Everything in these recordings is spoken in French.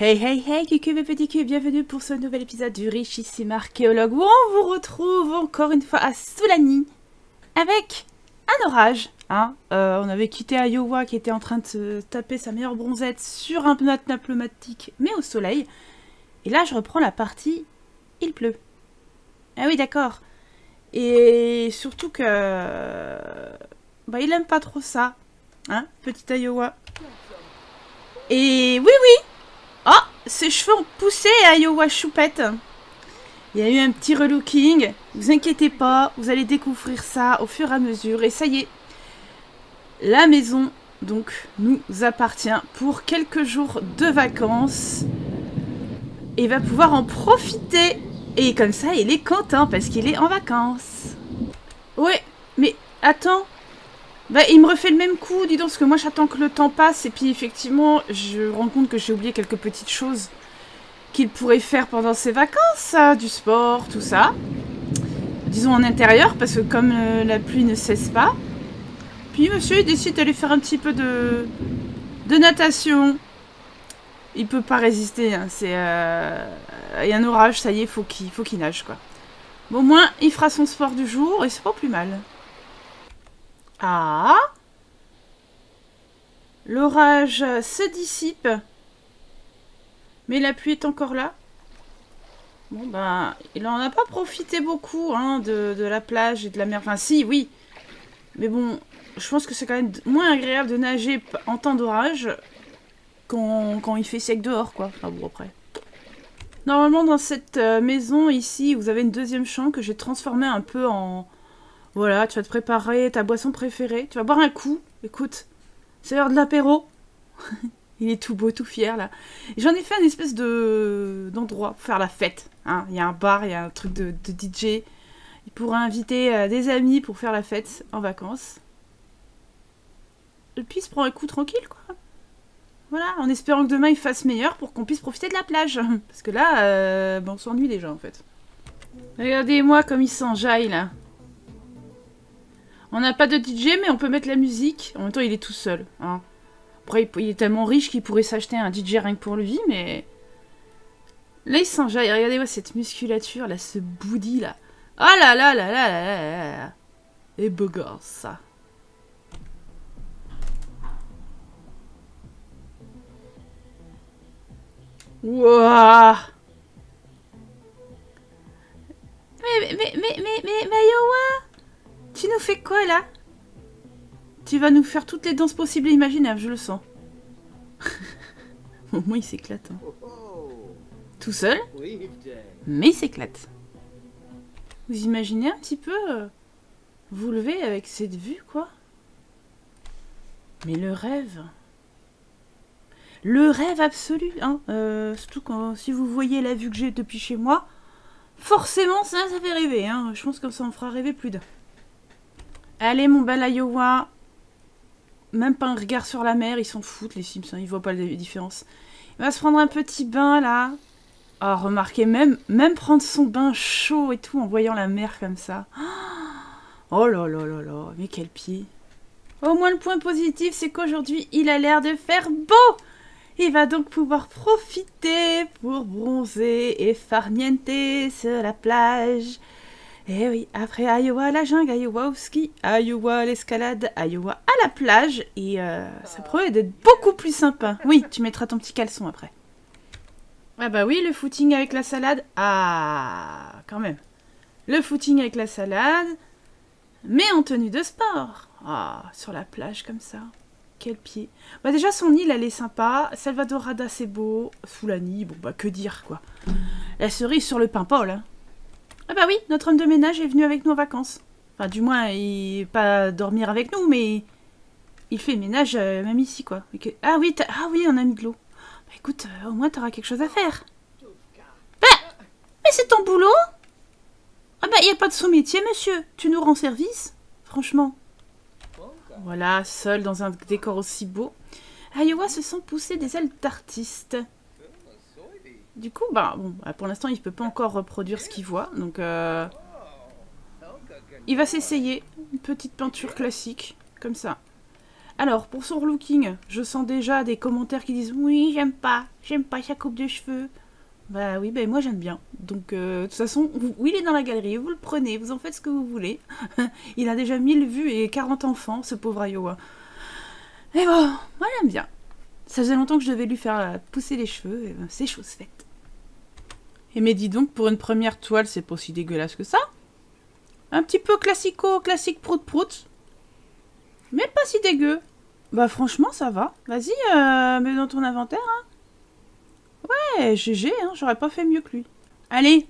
Hey hey hey, culs, bienvenue pour ce nouvel épisode du richissime archéologue où on vous retrouve encore une fois à Soulani avec un orage. Hein. Euh, on avait quitté Iowa qui était en train de taper sa meilleure bronzette sur un pneu pneumatique mais au soleil. Et là je reprends la partie il pleut. Ah oui d'accord. Et surtout que... Bah il aime pas trop ça. Hein, petit Iowa. Et oui oui ses cheveux ont poussé à Iowa Choupette. Il y a eu un petit relooking. Vous inquiétez pas, vous allez découvrir ça au fur et à mesure. Et ça y est, la maison, donc, nous appartient pour quelques jours de vacances. Et va pouvoir en profiter. Et comme ça, il est content parce qu'il est en vacances. Ouais, mais attends, bah, il me refait le même coup, dis donc, parce que moi j'attends que le temps passe, et puis effectivement, je rends compte que j'ai oublié quelques petites choses qu'il pourrait faire pendant ses vacances, du sport, tout ça. Disons en intérieur, parce que comme euh, la pluie ne cesse pas. Puis monsieur, il décide d'aller faire un petit peu de, de natation. Il peut pas résister, hein, c'est... Euh, il y a un orage, ça y est, faut faut qu'il nage, quoi. Bon, au moins, il fera son sport du jour, et c'est pas plus mal. Ah L'orage se dissipe. Mais la pluie est encore là. Bon, ben, il en a pas profité beaucoup, hein, de, la plage et de la mer. Enfin, si, oui. Mais bon, je pense que c'est quand même moins agréable de nager en temps d'orage quand, quand, il fait sec dehors, quoi. Enfin, bon, après. Normalement, dans cette euh, maison, ici, vous avez une deuxième chambre que j'ai transformée un peu en voilà, tu vas te préparer ta boisson préférée. Tu vas boire un coup. Écoute, c'est l'heure de l'apéro. Il est tout beau, tout fier là. J'en ai fait un espèce de d'endroit pour faire la fête. Hein. Il y a un bar, il y a un truc de, DJ. Il pourra inviter euh, des amis pour faire la fête en vacances. Et puis se prend un coup tranquille quoi. Voilà, en espérant que demain il fasse meilleur pour qu'on puisse profiter de la plage. Parce que là, euh, on s'ennuie déjà en fait. Regardez-moi comme il s'enjaille là. On n'a pas de DJ, mais on peut mettre la musique. En même temps, il est tout seul. Hein. Après, il est tellement riche qu'il pourrait s'acheter un DJ rien que pour lui, mais... Là, il s'enjaille. Regardez-moi cette musculature, là, ce booty, là. Oh là là là là là là là Et beau gosse, ça. Wouah mais, mais, mais, mais, mais, mais, mais, tu nous fais quoi là? Tu vas nous faire toutes les danses possibles et imaginables, je le sens. Au moins il s'éclate. Hein. Tout seul? Mais il s'éclate. Vous imaginez un petit peu euh, vous lever avec cette vue, quoi? Mais le rêve Le rêve absolu, hein euh, Surtout quand, si vous voyez la vue que j'ai depuis chez moi, forcément ça, ça fait rêver, hein Je pense que ça en fera rêver plus d'un. Allez, mon bel Iowa. Même pas un regard sur la mer, ils s'en foutent, les Simpsons, ils voient pas la différence. Il va se prendre un petit bain, là. Oh, remarquez, même, même prendre son bain chaud et tout en voyant la mer comme ça. Oh là là là là, mais quel pied. Au moins, le point positif, c'est qu'aujourd'hui, il a l'air de faire beau. Il va donc pouvoir profiter pour bronzer et farnienter sur la plage. Eh oui, après Iowa la jungle, Iowa au ski, Iowa l'escalade, Iowa à la plage, et euh, ça promet d'être beaucoup plus sympa. Oui, tu mettras ton petit caleçon après. Ah bah oui, le footing avec la salade. Ah, quand même. Le footing avec la salade, mais en tenue de sport. Ah, sur la plage comme ça. Quel pied. Bah déjà, son île, elle est sympa. Salvadorada, c'est beau. Soulani, bon bah que dire, quoi. La cerise sur le pain Paul, hein. Ah bah oui, notre homme de ménage est venu avec nous en vacances. Enfin, du moins, il pas dormir avec nous, mais il fait ménage euh, même ici, quoi. Ah oui, ah oui, on a mis de l'eau. Bah écoute, euh, au moins t'auras quelque chose à faire. Bah, mais c'est ton boulot Ah bah, y a pas de sous-métier, monsieur. Tu nous rends service Franchement. Voilà, seul dans un décor aussi beau. Iowa se sent pousser des ailes d'artiste. Du coup, bah, bon, bah, pour l'instant, il peut pas encore reproduire ce qu'il voit. Donc, euh, il va s'essayer. Une petite peinture classique, comme ça. Alors, pour son looking, je sens déjà des commentaires qui disent Oui, j'aime pas, j'aime pas sa coupe de cheveux. Bah oui, ben moi j'aime bien. Donc, euh, de toute façon, il est dans la galerie, vous le prenez, vous en faites ce que vous voulez. il a déjà 1000 vues et 40 enfants, ce pauvre Iowa. Mais bon, moi j'aime bien. Ça faisait longtemps que je devais lui faire pousser les cheveux, ben, c'est chose faite. Et mais dis donc, pour une première toile, c'est pas aussi dégueulasse que ça. Un petit peu classico, classique prout-prout. Mais pas si dégueu. Bah franchement, ça va. Vas-y, euh, mets dans ton inventaire. Hein. Ouais, GG, hein, j'aurais pas fait mieux que lui. Allez,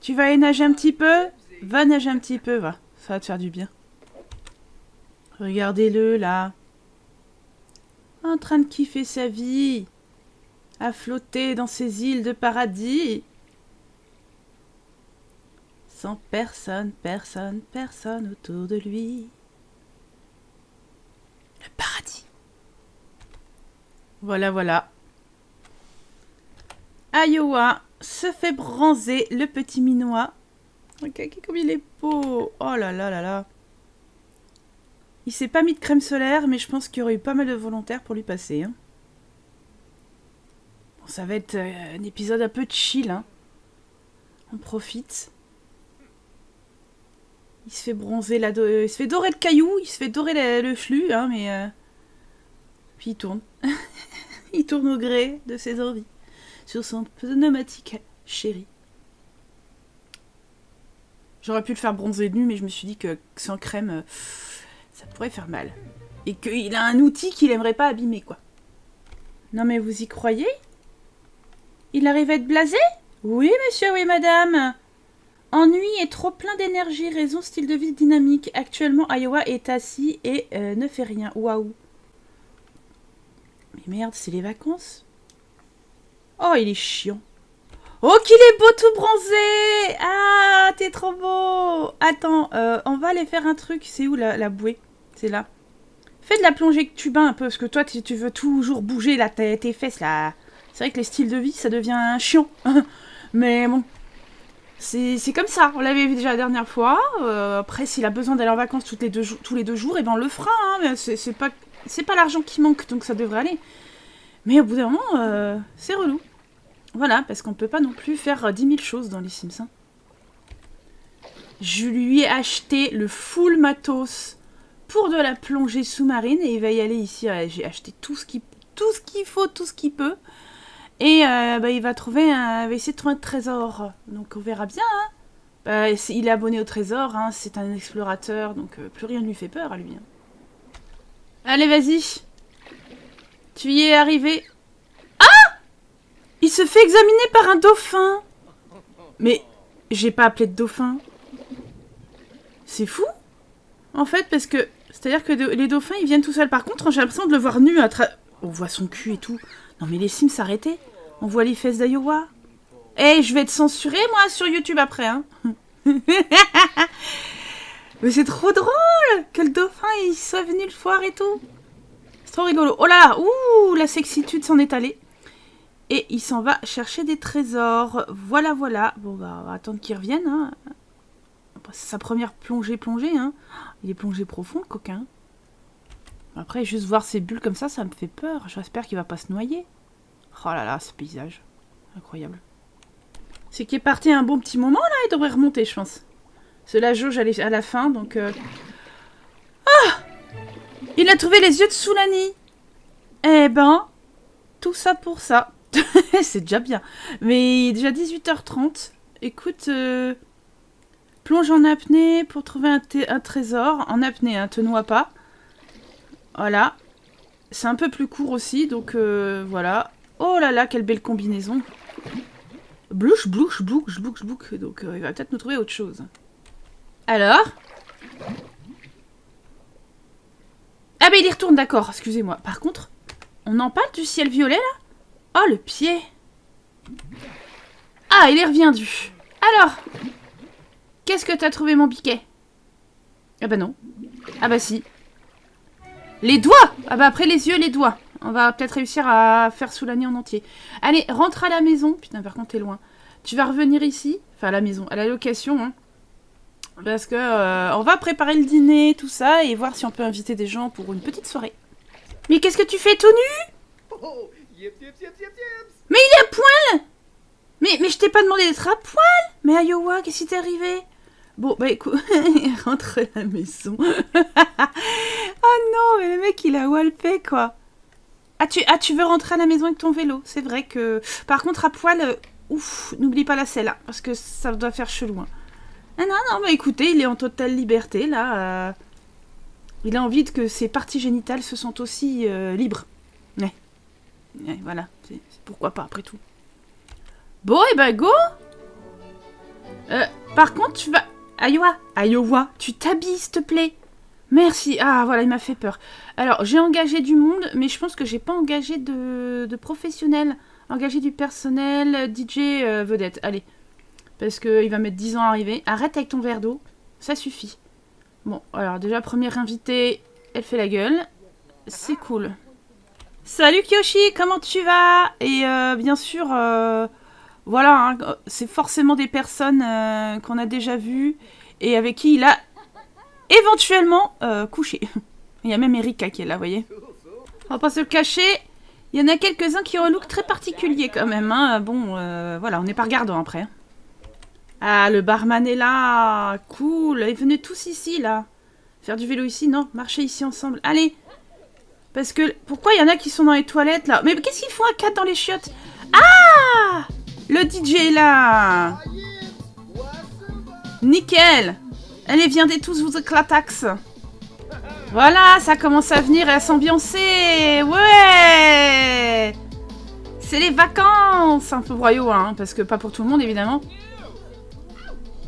tu vas aller nager un petit peu Va nager un petit peu, va. Ça va te faire du bien. Regardez-le, là. En train de kiffer sa vie. À flotter dans ces îles de paradis. Sans personne, personne, personne autour de lui. Le paradis. Voilà, voilà. Iowa se fait bronzer le petit minois. Regarde comme il est beau. Oh là là là là. Il s'est pas mis de crème solaire, mais je pense qu'il y aurait eu pas mal de volontaires pour lui passer. Hein. Ça va être euh, un épisode un peu chill. Hein. On profite. Il se fait bronzer la... il se fait dorer le caillou, il se fait dorer le, flux, hein, mais... Euh, puis il tourne. il tourne au gré de ses envies sur son pneumatique chéri. J'aurais pu le faire bronzer nu, mais je me suis dit que sans crème, euh, ça pourrait faire mal. Et qu'il a un outil qu'il aimerait pas abîmer, quoi. Non mais vous y croyez? Il arrive à être blasé? Oui, monsieur, oui, madame. Ennui et trop plein d'énergie, raison style de vie dynamique. Actuellement, Iowa est assis et euh, ne fait rien. Waouh. Mais merde, c'est les vacances Oh, il est chiant. Oh, qu'il est beau tout bronzé Ah, t'es trop beau Attends, euh, on va aller faire un truc. C'est où la, bouée? C'est là. Fais de la plongée que tu bains un peu, parce que toi, tu, veux toujours bouger la tes fesses, là. C'est vrai que les styles de vie, ça devient chiant. Mais bon, c'est comme ça. On l'avait vu déjà la dernière fois. Euh, après, s'il a besoin d'aller en vacances tous les deux jours, et eh ben on le fera. Hein. C'est pas, l'argent qui manque, donc ça devrait aller. Mais au bout d'un moment, euh, c'est relou. Voilà, parce qu'on peut pas non plus faire 10 000 choses dans les Sims. Je lui ai acheté le full matos pour de la plongée sous-marine et il va y aller ici. J'ai acheté tout ce qu'il faut, tout ce qu'il peut. Et euh, bah, il va trouver un, va essayer de trouver un trésor. Donc on verra bien. Hein. Bah, il est abonné au trésor, hein. c'est un explorateur, donc euh, plus rien ne lui fait peur à lui. Hein. Allez, vas-y. Tu y es arrivé. Il se fait examiner par un dauphin. Mais j'ai pas appelé de dauphin. C'est fou. En fait, parce que... C'est-à-dire que les dauphins, ils viennent tout seuls. Par contre, j'ai l'impression de le voir nu à On voit son cul et tout. Non mais les Sims, s'arrêter. On voit les fesses d'Iowa. Eh, je vais être censuré, moi, sur YouTube après, hein. mais c'est trop drôle que le dauphin, il soit venu le voir et tout. C'est trop rigolo. Oh là là, ouh, la sexitude s'en est allée. Et il s'en va chercher des trésors. Voilà, voilà. Bon, bah, on va attendre qu'il revienne. Hein. C'est sa première plongée plongée. Hein. Il est plongé profond, coquin. Après, juste voir ces bulles comme ça, ça me fait peur. J'espère qu'il va pas se noyer. Oh là là, ce paysage. Incroyable. C'est qu'il est parti un bon petit moment, là. Il devrait remonter, je pense. C'est la jauge à la fin, donc... Euh. Ah Il a trouvé les yeux de Soulani Eh ben, tout ça pour ça. c'est déjà bien. Mais il est déjà 18h30. Écoute, euh, plonge en apnée pour trouver un, trésor. En apnée, hein, te noie pas. Voilà. C'est un peu plus court aussi, donc euh, voilà. Oh là là, quelle belle combinaison. Blouche, blouche, blouche, blouche, blouche. Donc euh, il va peut-être nous trouver autre chose. Alors Ah bah il y retourne, d'accord, excusez-moi. Par contre, on en parle du ciel violet là? Oh, le pied Ah, il est reviendu. Alors Qu'est-ce que t'as trouvé, mon piquet? Ah bah non. Ah bah si. Les doigts Ah bah après les yeux, les doigts. On va peut-être réussir à faire sous l'année en entier. Allez, rentre à la maison. Putain, par contre, t'es loin. Tu vas revenir ici. Enfin, à la maison. À la location, hein. Parce que euh, on va préparer le dîner, tout ça, et voir si on peut inviter des gens pour une petite soirée. Mais qu'est-ce que tu fais tout nu? Oh, yip, yip, yip, yip, yip. Mais il est à poil mais, mais je t'ai pas demandé d'être à poil Mais Iowa, qu'est-ce qui t'est arrivé? Bon, bah écoute, rentre à la maison. oh non, mais le mec, il a walpé, quoi. Ah tu, ah, tu veux rentrer à la maison avec ton vélo C'est vrai que... Par contre, à poil, euh, ouf, n'oublie pas la selle, hein, parce que ça doit faire chelou. hein. Ah non, non, bah écoutez, il est en totale liberté, là. euh, Il a envie que ses parties génitales se sentent aussi euh, libres. Ouais. Ouais, voilà, c'est pourquoi pas, après tout. Bon, et ben go Par contre, tu vas... Iowa, Iowa, tu t'habilles, s'il te plaît. Merci. Ah, voilà, il m'a fait peur. Alors, j'ai engagé du monde, mais je pense que j'ai pas engagé de, de professionnels. Engagé du personnel, DJ euh, vedette. Allez. Parce qu'il va mettre 10 ans à arriver. Arrête avec ton verre d'eau. Ça suffit. Bon, alors déjà, première invitée, elle fait la gueule. C'est cool. Salut Kyoshi, comment tu vas? Et euh, bien sûr, euh, voilà, hein, c'est forcément des personnes qu'on a déjà vues et avec qui il a éventuellement euh, couché. Il y a même Erika qui est là, vous voyez. On va pas se le cacher, il y en a quelques-uns qui ont un look très particulier quand même. hein. Bon, euh, voilà, on n'est pas regardant après. Ah, le barman est là Cool Ils venaient tous ici, là. Faire du vélo ici Non, marcher ici ensemble. Allez Parce que, pourquoi il y en a qui sont dans les toilettes, là? Mais qu'est-ce qu'ils font à quatre dans les chiottes? Ah Le DJ est là Nickel Allez, viendez tous vous éclatax Voilà, ça commence à venir et à s'ambiancer Ouais C'est les vacances Un peu royaux, hein, parce que pas pour tout le monde, évidemment.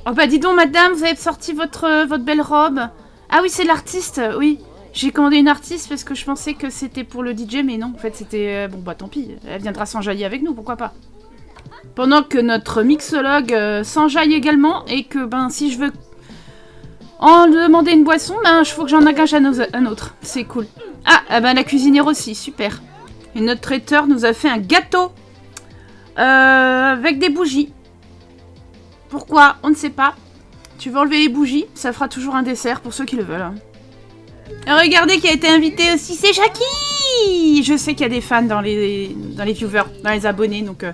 Oh bah dis donc, madame, vous avez sorti votre, belle robe Ah oui, c'est l'artiste, oui. J'ai commandé une artiste parce que je pensais que c'était pour le DJ, mais non, en fait, c'était... euh, Bon, bah tant pis, elle viendra s'enjailler avec nous, pourquoi pas. Pendant que notre mixologue euh, s'enjaille également, et que, ben, si je veux en demander une boisson, ben, il faut que j'en engage un, au- un autre. C'est cool. Ah, ah ben, la cuisinière aussi, super. Et notre traiteur nous a fait un gâteau euh, avec des bougies. Pourquoi? On ne sait pas. Tu veux enlever les bougies? Ça fera toujours un dessert pour ceux qui le veulent. hein. Et regardez qui a été invité aussi, c'est Jackie Je sais qu'il y a des fans dans les, dans les viewers, dans les abonnés, donc... euh,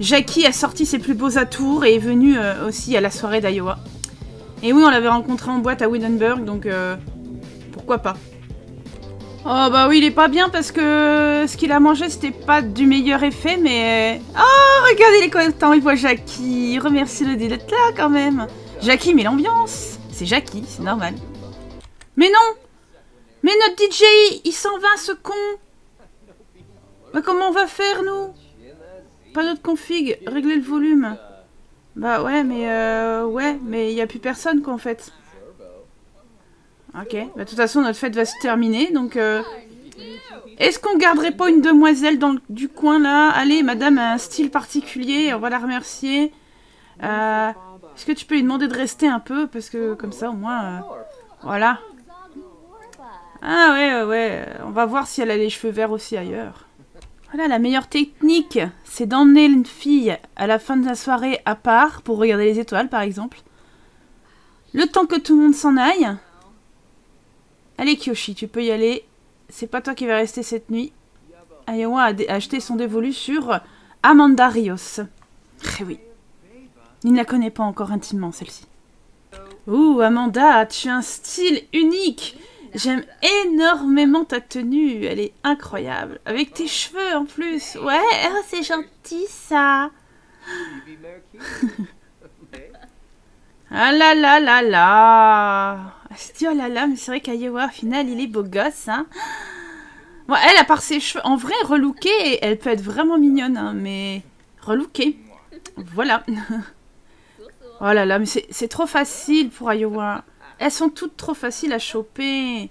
Jackie a sorti ses plus beaux atours et est venu euh, aussi à la soirée d'Iowa. Et oui, on l'avait rencontré en boîte à Wittenberg, donc euh, pourquoi pas. Oh bah oui, il est pas bien parce que ce qu'il a mangé, c'était pas du meilleur effet, mais... Oh, regardez les content, il voit Jackie. Remercie-le d'être là quand même. Jackie, mais l'ambiance. C'est Jackie, c'est normal. Mais non Mais notre DJ, il s'en va, ce con Bah comment on va faire, nous? Pas d'autre config, régler le volume. Bah ouais, mais euh, ouais, mais il y a plus personne quoi en fait. Ok, bah de toute façon notre fête va se terminer, donc euh, est-ce qu'on garderait pas une demoiselle dans du coin là? Allez, madame a un style particulier, on va la remercier. Euh, est-ce que tu peux lui demander de rester un peu? Parce que comme ça au moins, voilà. Ah ouais, ouais, on va voir si elle a les cheveux verts aussi ailleurs. Voilà, la meilleure technique, c'est d'emmener une fille à la fin de la soirée à part pour regarder les étoiles, par exemple. Le temps que tout le monde s'en aille. Allez, Kyoshi, tu peux y aller. C'est pas toi qui vas rester cette nuit. Iowa a dé- a acheté son dévolu sur Amanda Rios. Eh oui. Il ne la connaît pas encore intimement, celle-ci. Ouh, Amanda, tu as un style unique. J'aime énormément ta tenue, elle est incroyable. Avec tes cheveux en plus. Ouais, oh, c'est gentil ça. Ah là là là là. Dit oh là là, mais c'est vrai qu'Iowa, au final, il est beau gosse, hein. Bon, elle, à part ses cheveux, en vrai, relookée, elle peut être vraiment mignonne, hein, mais relookée. Voilà. oh là là, mais c'est trop facile pour Iowa. Elles sont toutes trop faciles à choper.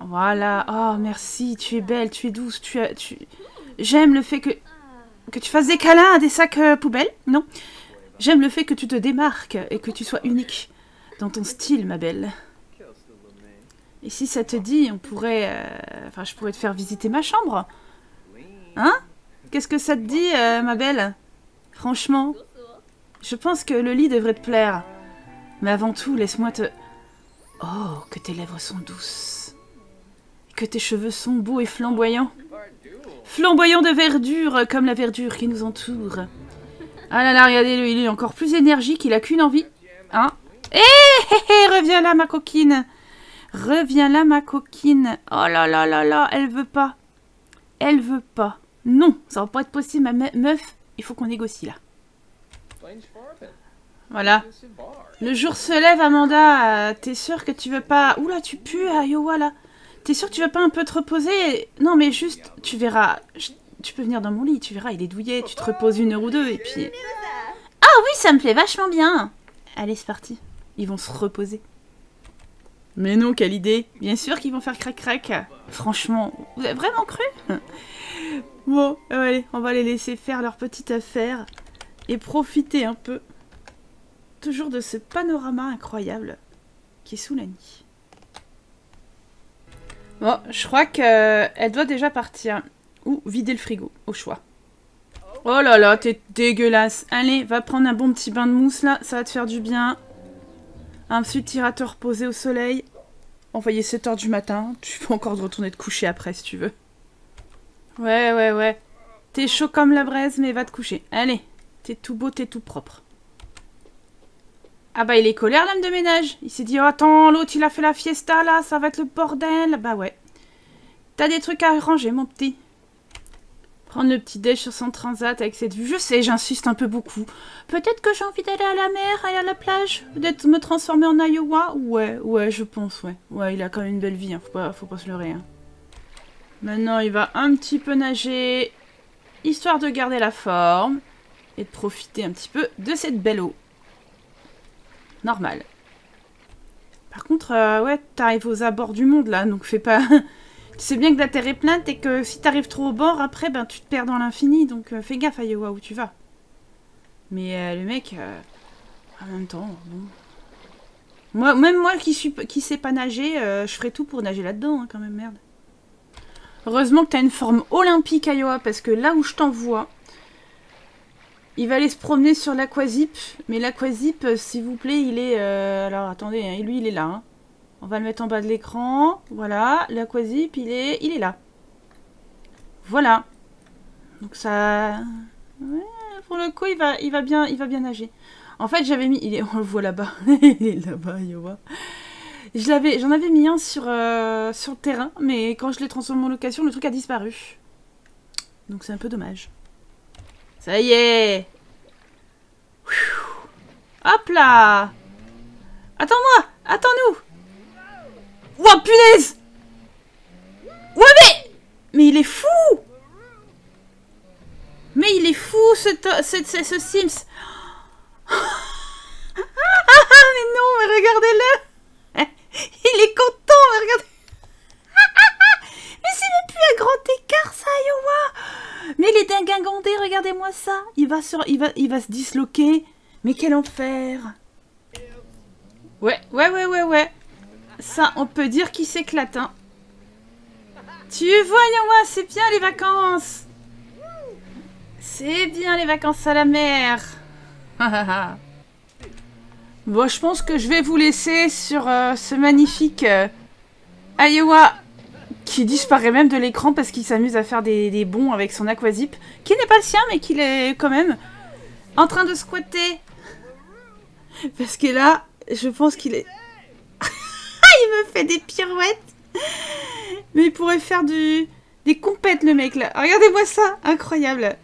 Voilà. Oh, merci. Tu es belle, tu es douce. Tu as, tu... J'aime le fait que, que tu fasses des câlins à des sacs euh, poubelles. Non? J'aime le fait que tu te démarques et que tu sois unique dans ton style, ma belle. Et si ça te dit, on pourrait... euh, Enfin, je pourrais te faire visiter ma chambre. Hein? Qu'est-ce que ça te dit, euh, ma belle? Franchement, je pense que le lit devrait te plaire. Mais avant tout, laisse-moi te... Oh, que tes lèvres sont douces. Que tes cheveux sont beaux et flamboyants. Flamboyants de verdure, comme la verdure qui nous entoure. Ah là là, regardez-le, il est encore plus énergique, il a qu'une envie. Hein? Hé, hé, hé, reviens là, ma coquine. Reviens là, ma coquine. Oh là là là là, elle veut pas. Elle veut pas. Non, ça va pas être possible, ma me- meuf. Il faut qu'on négocie là. Voilà. Le jour se lève, Amanda. euh, T'es sûre que tu veux pas. Oula, tu pues, Iowa là. T'es sûre que tu veux pas un peu te reposer Non, mais juste, tu verras. Tu peux venir dans mon lit, tu verras, il est douillet. Tu te reposes une heure ou deux et puis. Ah oui, ça me plaît vachement bien. Allez, c'est parti. Ils vont se reposer. Mais non, quelle idée. Bien sûr qu'ils vont faire crac-crac. Franchement, vous avez vraiment cru? Bon, allez, on va les laisser faire leur petite affaire et profiter un peu de ce panorama incroyable qui est sous la nuit. Bon, je crois qu'elle doit déjà partir. Ou vider le frigo, au choix. Oh là là, t'es dégueulasse. Allez, va prendre un bon petit bain de mousse là, ça va te faire du bien. Ensuite, iras te reposer au soleil. Envoyer 7h du matin. Tu peux encore te retourner te coucher après si tu veux. Ouais, ouais, ouais. T'es chaud comme la braise, mais va te coucher. Allez, t'es tout beau, t'es tout propre. Ah bah il est colère l'homme de ménage. Il s'est dit, oh, attends, l'autre il a fait la fiesta là, ça va être le bordel. Bah ouais. T'as des trucs à arranger mon petit. Prendre le petit déj sur son transat avec cette vue. Je sais, j'insiste un peu beaucoup. Peut-être que j'ai envie d'aller à la mer, aller à la plage, peut-être me transformer en Iowa. Ouais, ouais, je pense, ouais. Ouais, il a quand même une belle vie, hein. faut, pas, faut pas se leurrer. Hein. Maintenant, il va un petit peu nager, histoire de garder la forme et de profiter un petit peu de cette belle eau. Normal. Par contre, euh, ouais, t'arrives aux abords du monde là, donc fais pas. tu sais bien que la terre est pleine et que si t'arrives trop au bord, après, ben tu te perds dans l'infini, donc euh, fais gaffe à où tu vas. Mais euh, le mec, en même temps, bon. Moi, même moi qui suis sais pas nager, je ferai tout pour nager là-dedans, hein, quand même, merde. Heureusement que t'as une forme olympique, Iowa, parce que là où je t'envoie, il va aller se promener sur l'aquazip. Mais l'aquazip, euh, s'il vous plaît, il est... euh, Alors, attendez, hein, lui, il est là. hein. On va le mettre en bas de l'écran. Voilà, l'aquazip, il est... il est là. Voilà. Donc ça... Pour le coup, il va, bien, il va bien nager. En fait, j'avais mis... Il est... On le voit là-bas. il est là-bas, Iowa. J'en avais mis un sur, euh, sur le terrain, mais quand je l'ai transformé en location, le truc a disparu. Donc c'est un peu dommage. Ça y est. Hop là. Attends-moi. Attends-nous. Ouah, punaise. Ouais, mais Mais il est fou. Mais il est fou, ce, ce, ce, ce Sims. Ah, mais non, mais regardez-le Il est content, mais regardez Mais c'est même plus un grand écart, ça, Iowa Mais il est dingingandé, regardez-moi ça il va, sur, il, va, il va se disloquer. Mais quel enfer Ouais, ouais, ouais, ouais, ouais. Ça, on peut dire qu'il s'éclate, hein. Tu vois, Iowa, c'est bien les vacances C'est bien les vacances à la mer Bon, je pense que je vais vous laisser sur euh, ce magnifique euh, Iowa qui disparaît même de l'écran parce qu'il s'amuse à faire des, des bonds avec son aquazip, qui n'est pas le sien, mais qu'il est quand même en train de squatter. Parce que là, je pense qu'il est... il me fait des pirouettes. Mais il pourrait faire du... des compètes, le mec, là. Regardez-moi ça, incroyable.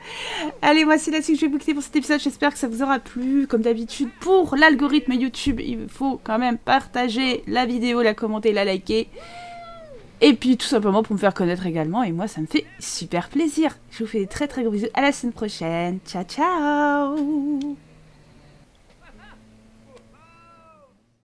Allez, moi, c'est là-dessus que je vais vous quitter pour cet épisode. J'espère que ça vous aura plu. Comme d'habitude, pour l'algorithme YouTube, il faut quand même partager la vidéo, la commenter, la liker. Et puis tout simplement pour me faire connaître également. Et moi, ça me fait super plaisir. Je vous fais des très très gros bisous. À la semaine prochaine. Ciao, ciao